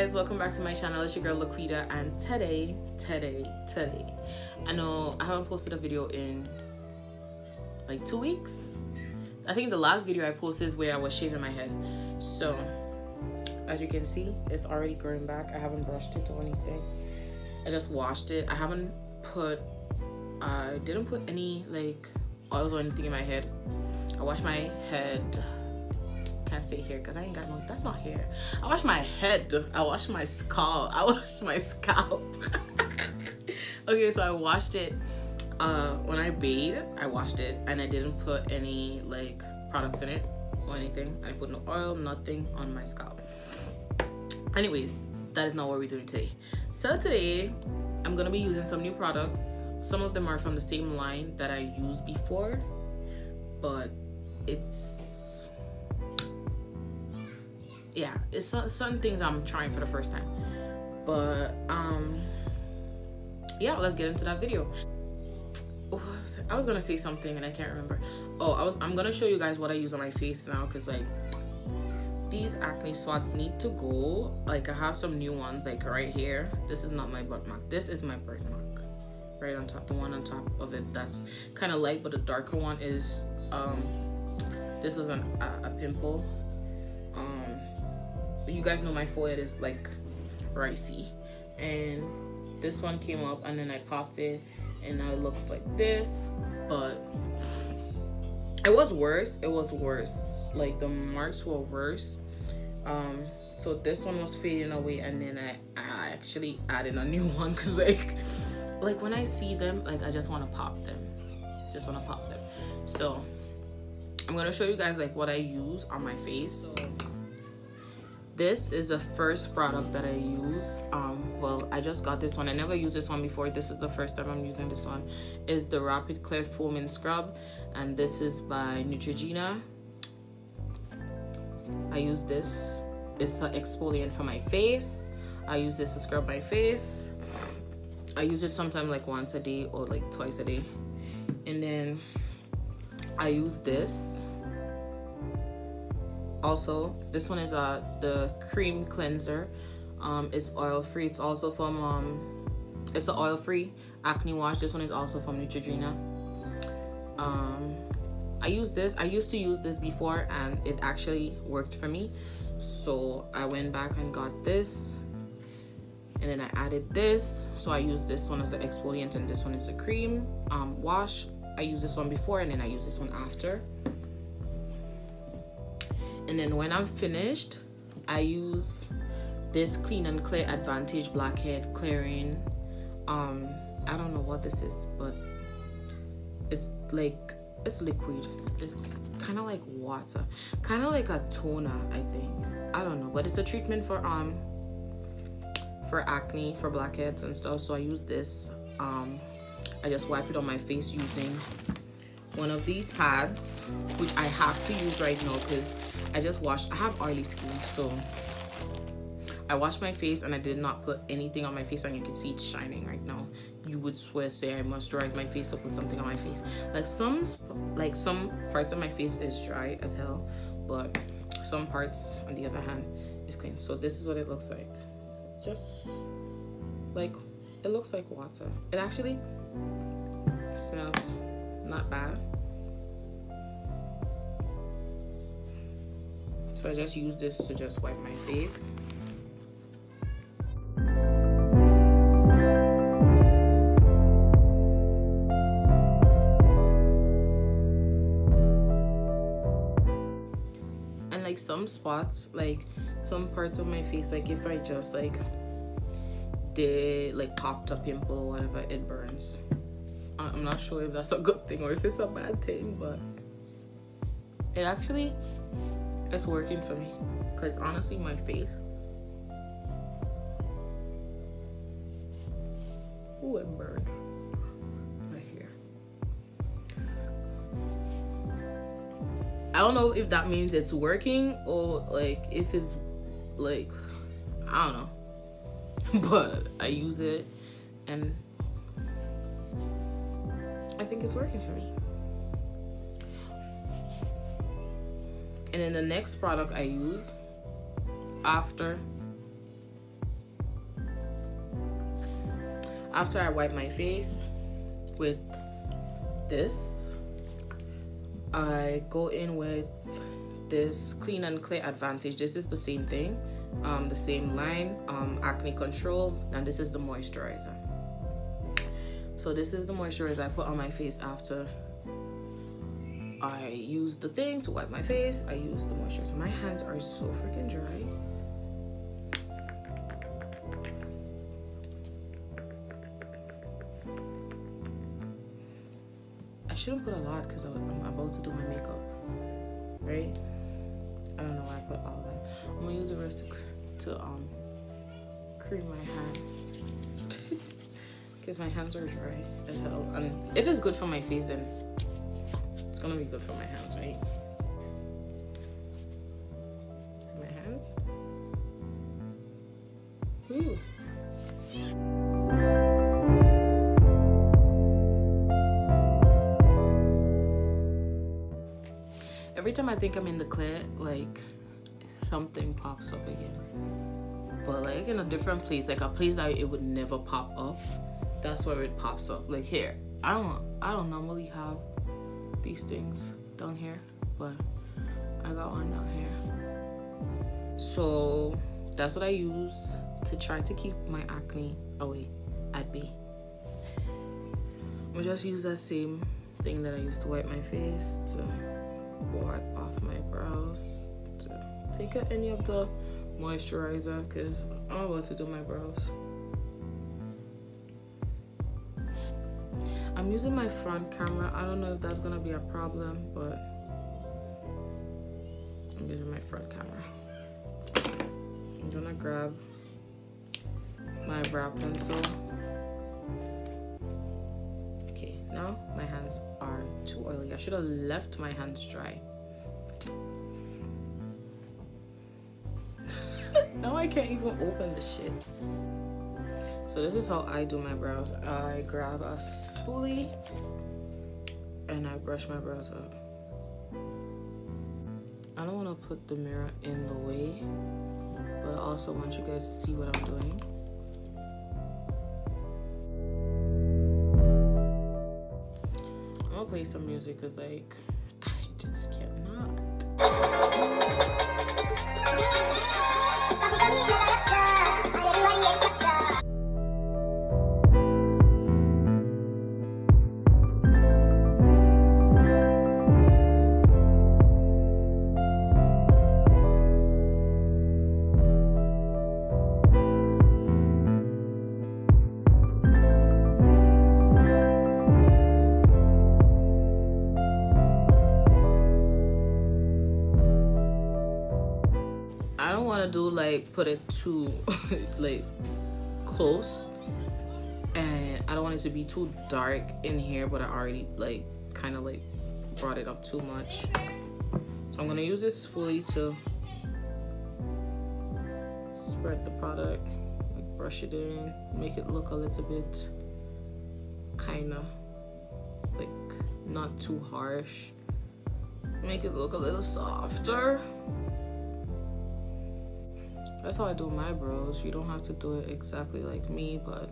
guys welcome back to my channel. It's your girl Laquida and today today today i know i haven't posted a video in like two weeks. I think the last video i posted is where i was shaving my head. So as you can see it's already growing back. I haven't brushed it or anything. I just washed it. I haven't put i didn't put any like oils or anything in my head. I washed my head can't say hair because I ain't got no that's not hair. I wash my head. I wash my scalp. I wash my scalp. okay, so I washed it uh when I bathed, I washed it and I didn't put any like products in it or anything. I put no oil, nothing on my scalp. Anyways, that is not what we're doing today. So today I'm gonna be using some new products. Some of them are from the same line that I used before, but it's yeah, it's certain things I'm trying for the first time. But um, yeah, let's get into that video. Oh, I was gonna say something and I can't remember. Oh, I was. I'm gonna show you guys what I use on my face now, cause like these acne spots need to go. Like I have some new ones, like right here. This is not my birthmark. This is my birthmark. Right on top, the one on top of it that's kind of light, but the darker one is um. This is an, a, a pimple you guys know my forehead is like ricey. And this one came up and then I popped it and now it looks like this but it was worse. It was worse. Like the marks were worse. Um so this one was fading away and then I, I actually added a new one because like like when I see them like I just want to pop them. Just want to pop them. So I'm gonna show you guys like what I use on my face. so, this is the first product that I use. Um, well, I just got this one. I never used this one before. This is the first time I'm using this one. Is the Rapid Clear Foaming Scrub. And this is by Neutrogena. I use this. It's an exfoliant for my face. I use this to scrub my face. I use it sometimes like once a day or like twice a day. And then I use this also this one is uh the cream cleanser. Um it's oil free it's also from um it's an oil free acne wash. This one is also from neutrogena. Um i use this i used to use this before and it actually worked for me. So i went back and got this. And then i added this. So i use this one as an exfoliant and this one is a cream um wash. I used this one before and then i use this one after and then when I'm finished I use this clean and clear advantage blackhead clearing. Um I don't know what this is but it's like it's liquid. It's kind of like water. Kind of like a toner I think. I don't know but it's a treatment for um for acne for blackheads and stuff. So I use this um I just wipe it on my face using one of these pads which I have to use right now because I just washed I have oily skin so I washed my face and I did not put anything on my face and you can see it's shining right now. You would swear say I moisturize my face or put something on my face. Like some like some parts of my face is dry as hell but some parts on the other hand is clean. So this is what it looks like. Just like it looks like water. It actually smells not bad. So I just use this to just wipe my face. And like some spots, like some parts of my face, like if I just like did like popped a pimple or whatever, it burns. I'm not sure if that's a good thing or if it's a bad thing, but it actually it's working for me. Cause honestly, my face. Ooh, it burned right here. I don't know if that means it's working or like if it's like I don't know. But I use it and I think it's working for me. and then the next product I use after after I wipe my face with this I go in with this clean and clear advantage. This is the same thing um, the same line um, acne control and this is the moisturizer. So this is the moisturizer I put on my face after I use the thing to wipe my face. I use the moisturizer. My hands are so freaking dry. I shouldn't put a lot because I'm about to do my makeup, right? I don't know why I put all that. I'm gonna use the rest to, to um cream my hand because my hands are dry as hell. And if it's good for my face, then gonna be good for my hands, right? See my hands? Ooh. Every time I think I'm in the clear, like something pops up again. But like in a different place, like a place that it would never pop up, that's where it pops up. Like here, I don't, I don't normally have these things down here, but I got one down here. So that's what I use to try to keep my acne away at bay. I just use that same thing that I used to wipe my face to wipe off my brows to take out any of the moisturizer because I'm about to do my brows. I'm using my front camera. I don't know if that's gonna be a problem, but I'm using my front camera. I'm gonna grab my brow pencil. Okay, now my hands are too oily. I should have left my hands dry. now I can't even open the shit. So this is how I do my brows. I grab a spoolie and I brush my brows up. I don't want to put the mirror in the way, but I also want you guys to see what I'm doing. I'm gonna play some music because like, I just cannot. Like put it too like close. And I don't want it to be too dark in here but I already like kind of like brought it up too much. So I'm gonna use this spoolie to spread the product like brush it in make it look a little bit kind of like not too harsh. Make it look a little softer that's how I do my brows. You don't have to do it exactly like me, but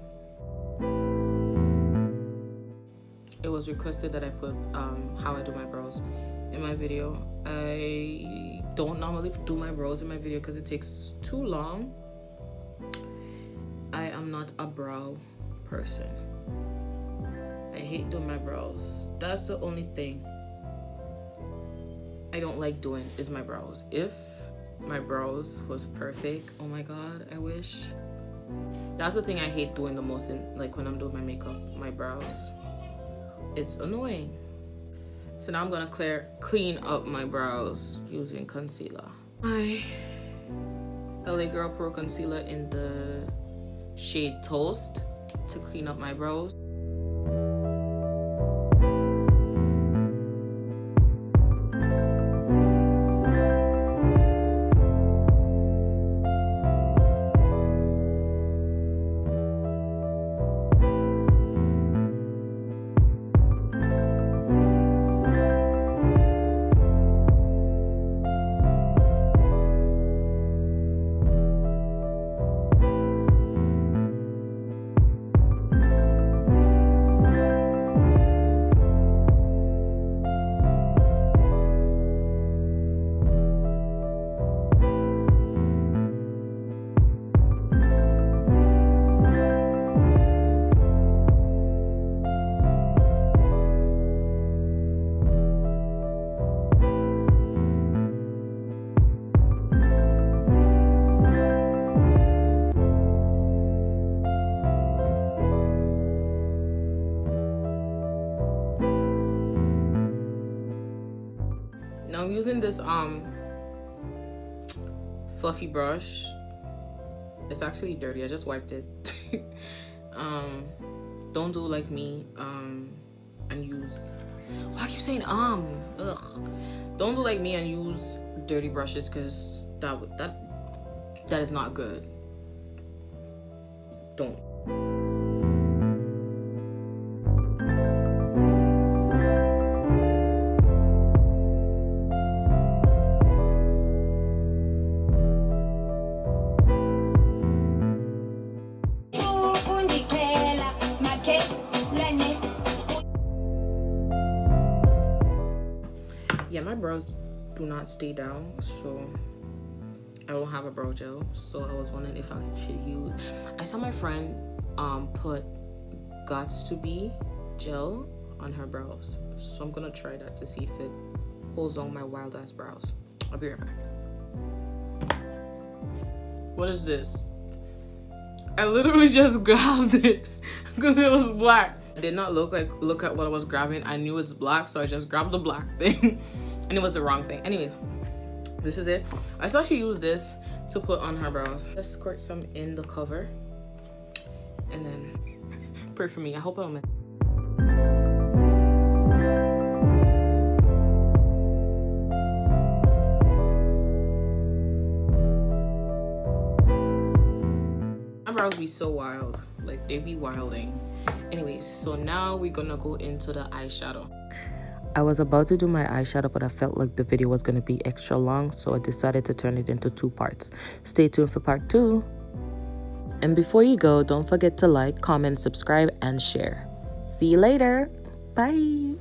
it was requested that I put um, how I do my brows in my video. I don't normally do my brows in my video because it takes too long. I am not a brow person. I hate doing my brows. That's the only thing I don't like doing is my brows. If my brows was perfect. Oh my god i wish. That's the thing i hate doing the most in like when i'm doing my makeup my brows. It's annoying. So now i'm gonna clear clean up my brows using concealer. My la girl pro concealer in the shade toast to clean up my brows using this um fluffy brush. It's actually dirty. I just wiped it. um, don't do like me. Um, and use. Why I keep saying um? Ugh. Don't do like me and use dirty brushes because that that that is not good. Don't. Yeah my brows do not stay down so I don't have a brow gel. So I was wondering if I should use I saw my friend um put Got to be gel on her brows. So I'm gonna try that to see if it holds on my wild ass brows. I'll be right back. What is this? I literally just grabbed it because it was black. I did not look like look at what I was grabbing. I knew it's black, so I just grabbed the black thing, and it was the wrong thing. Anyways, this is it. I thought she used this to put on her brows. Just squirt some in the cover, and then pray for me. I hope I don't. My brows be so wild, like they be wilding anyways so now we're gonna go into the eyeshadow I was about to do my eyeshadow, but I felt like the video was going to be extra long, so I decided to turn it into two parts. Stay tuned for part two. And before you go, don't forget to like, comment, subscribe, and share. See you later. Bye.